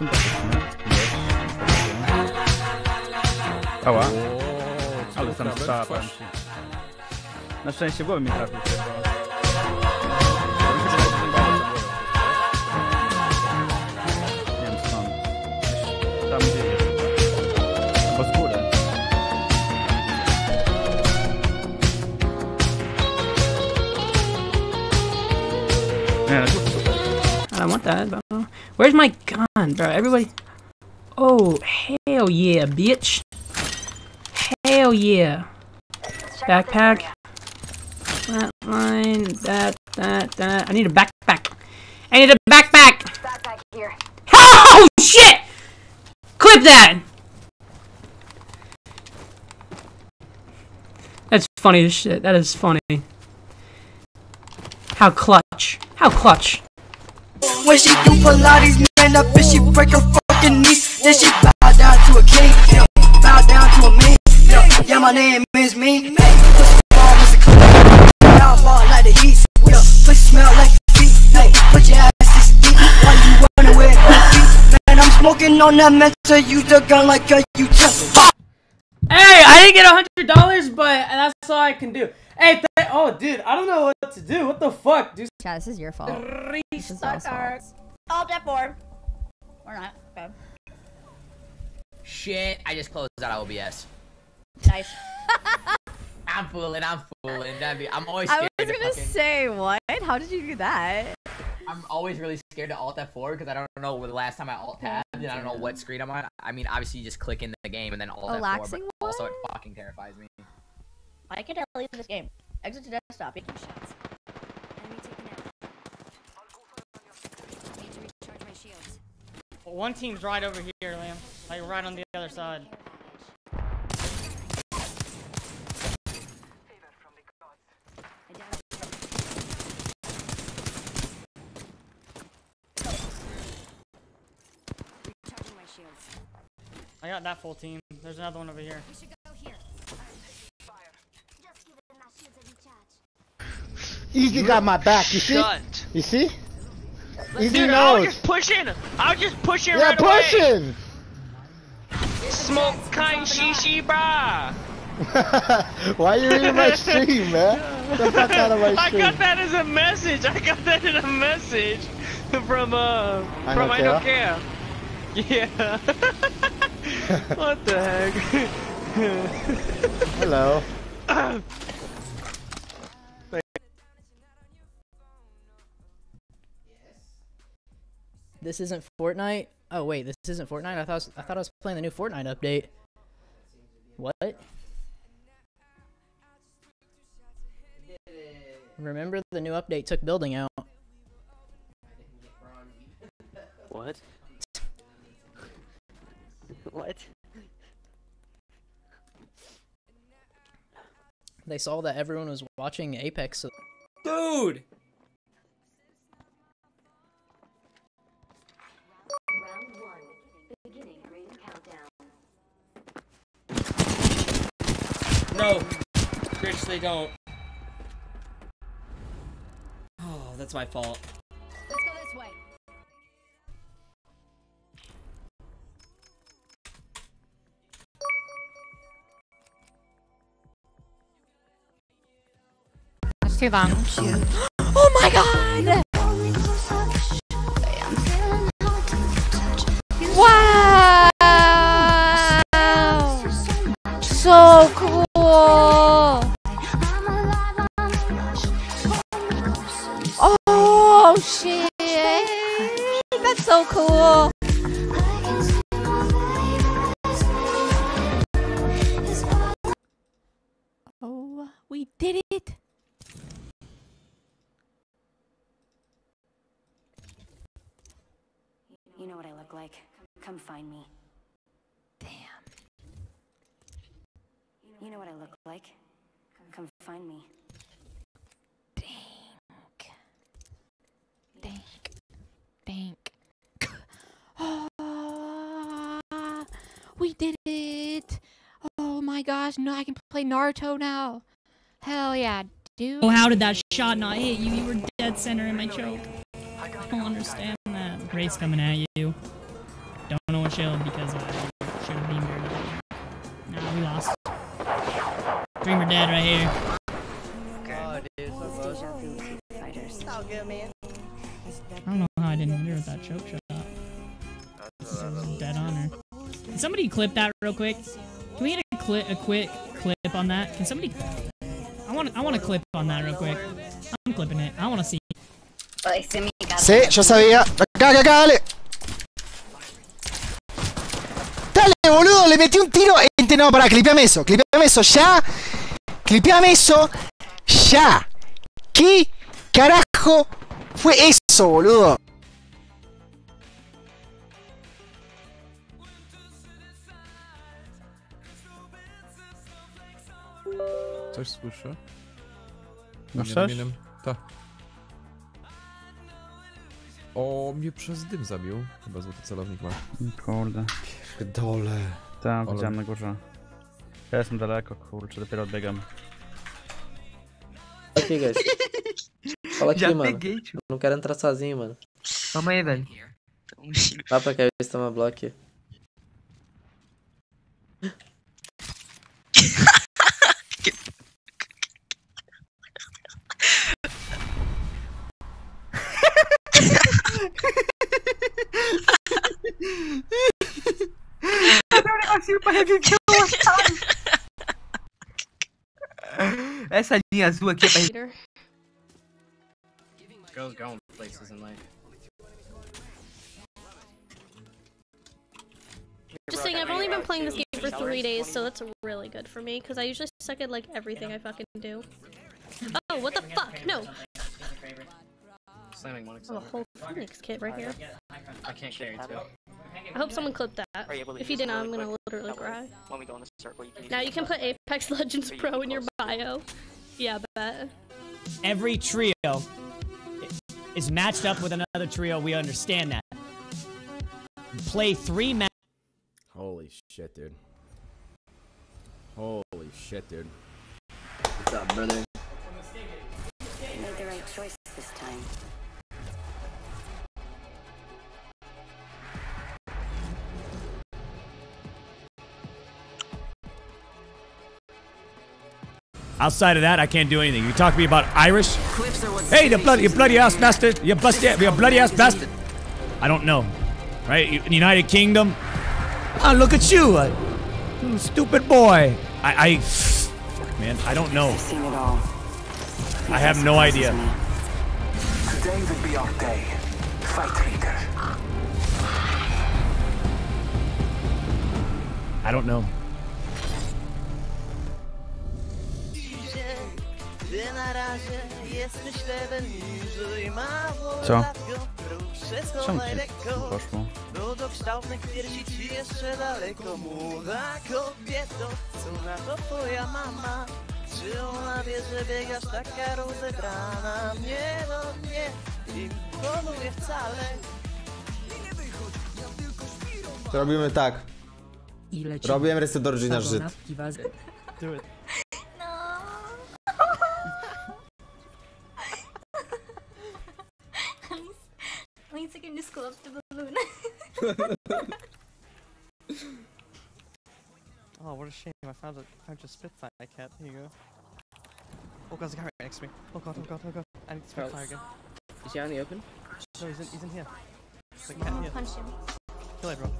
sympatyczny. Ała. Ale tam stała. Na szczęście głowy mi trafił. Nie wiem co. Tam jest. Albo z. Nie, bro. Where's my gun, bro? Everybody. Oh, hell yeah, bitch. Hell yeah. Backpack. Flatline. That, that, that. I need a backpack. I need a backpack. Backpack here. Oh, shit! Clip that! That's funny as shit. That is funny. How clutch. How clutch. When she do Pilates, man, that bitch, she break her fucking knees. Then she bow down to a king, yeah, bow down to a man. Yeah, yeah my name is me. Pussy ball, Mr. Like the heat. Smell like put your ass deep while you running with. Man, I'm smoking on that mental. Use the gun like a utensil. Hey, I didn't get a hundred dollars, but that's all I can do. Hey, th- oh, dude, I don't know what to do. What the fuck, dude? Chad, this is your fault. This is Restart. All's fault. Alt F4. Or not. Okay. Shit, I just closed out OBS. Nice. I'm fooling, I'm fooling. That'd be- I'm always I scared was to gonna fucking- say what? How did you do that? I'm always really scared to Alt F4 because I don't know where the last time I Alt tabbed and I don't know what screen I'm on. I mean, obviously you just click in the game and then Alt F4, but Relaxing also it fucking terrifies me. I can tell you this game. Exit to desktop. Enemy taken out. Need to recharge my shields. One team's right over here, Liam. Like right on the other side. I downed Recharging my shields. I got that full team. There's another one over here. We should go here. Easy got my back, you see? You see? Easy Dude, I was just pushing. I was just pushing Yeah, right away. pushing! Smoke kind shishi, brah. Why are you reading my stream, man? Get the fuck out of my stream. I got that as a message. I got that in a message from uh I from don't I don't care. Yeah. what the heck? Hello. This isn't Fortnite. Oh wait, this isn't Fortnite. I thought I, was, I thought I was playing the new Fortnite update. What? Remember the new update took building out. What? What? They saw that everyone was watching Apex. So Dude! Round one. Beginning ring countdown. No. Rich, they don't. Oh, that's my fault. Too long. oh my god! Wow! So cool! Oh shit! That's so cool! Oh, we did it! You know what I look like. Come find me. Damn. You know what I look like. Come find me. Dink. Dink. Dink. Oh, ah, we did it! Oh my gosh, no, I can play Naruto now. Hell yeah, dude. Oh, how did that shot not hit you? You were dead center in my choke. I don't understand that. Race coming at you. chilled because I should have beamed her. Nah, we lost. Dreamer dead right here. Good, man. I don't know how I didn't hit her with that choke shot. Dead on her. Can somebody clip that real quick? Can we get a clip, a quick clip on that? Can somebody? I want, I want to clip on that real quick. I'm clipping it. I want to see. Sí, yo sabía. Acá, acá, acá, dale. Dale, boludo, le metí un tiro. Ente, no, pará, clipeame eso, clipeame eso, ya. Clipeame eso, ya. ¿Qué carajo fue eso, boludo? Coś słyszę? No Nie, coś? Tak. O, mnie przez dym zabił. Chyba złoty celownik ma. Kurde. Dole. Tam, Ale- widziałem na górze. Ja jestem daleko, kurczę, dopiero odbiegam. Aqui, guys. Fala aqui, Já mano. peguei, tio. Eu não quero entrar sozinho, mano. Calma aí, velho. Vai pra cá, ver se toma bloco aqui. Cadê o negocinho pra reviver o otário? Essa linha azul aqui é pra reviver. Girls going places in life. Just saying, I've only been playing this game for three days, so that's really good for me, because I usually suck at, like, everything I fucking do. Oh, what the fuck? No! Slamming one I have a whole Phoenix kit right here. I can't carry two. I hope someone clipped that. If you didn't, I'm gonna literally cry. Now you can put Apex Legends Pro in your bio. Yeah, bet. Every trio is matched up with another trio. We understand that. Play three matches. Holy shit, dude. Holy shit, dude. What's up, brother? Outside of that, I can't do anything. You talk to me about Irish? Hey, the bloody, you bloody ass bastard! You busted, you bloody ass bastard! I don't know, right? United Kingdom. Oh, look at you, uh, stupid boy. I, I, fuck, man, I don't know. I have no idea. Today will be our day. Fight leader. I don't know. Ty na razie jesteś level niżej, mało Co? Czemu schowaj ci lekko. poszło? No do kształtnych piersi ci jeszcze daleko Młoda kobieto, co na to twoja mama? Czy ona wie, że biegasz taka rozebrana? Nie, no nie, imponuje wcale robimy tak. Robiłem reset origina Żyd. Do it. Up the balloon. Oh, what a shame. I found a found your Spitfire cat. Here you go. Oh god, there's a guy right next to me. Oh god, oh god, oh god. I need the Spitfire Charles. again. Is he out in the open? No, he's in, he's in here. There's a cat here. punch him. Kill everyone.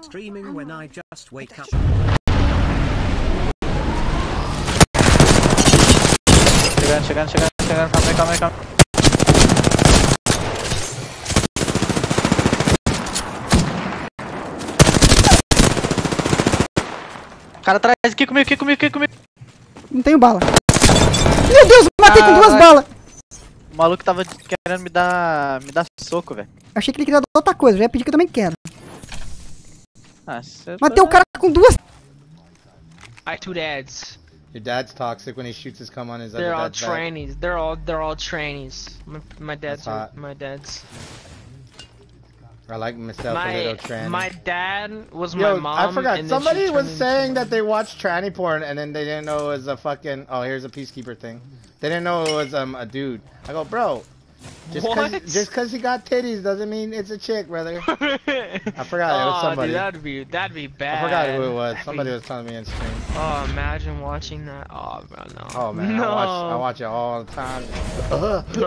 Streaming when I just wake up. Chegando, chegando, chegando, chegando. Calma aí, calma Cara atrás aqui comigo, aqui comigo, aqui comigo. Não tenho bala. Meu Deus, matei com duas balas. O maluco tava querendo me dar, me dar soco, velho. Achei que ele queria dar outra coisa, já ia pedir que eu também quero. Ah, cê Matei o cara com duas. I have two dads. Your dad's toxic when he shoots his cum on his They're other all dad's back. trannies. They're all they're all trannies. My my dad's are, my dad's. I like myself a little tranny. my dad was Yo, my mom. I forgot. and then she Somebody was saying that they watched tranny porn and then they didn't know it was a fucking. Oh, here's a peacekeeper thing. They didn't know it was um a dude. I go, bro. Just What? cause, just cause he got titties doesn't mean it's a chick, brother. I forgot it was Oh, somebody. dude, that'd be that'd be bad. I forgot who it was. That'd Somebody be- was telling me in stream. Oh, imagine watching that. Oh, bro, no. Oh man, no. I watch I watch it all the time. Oh, yeah.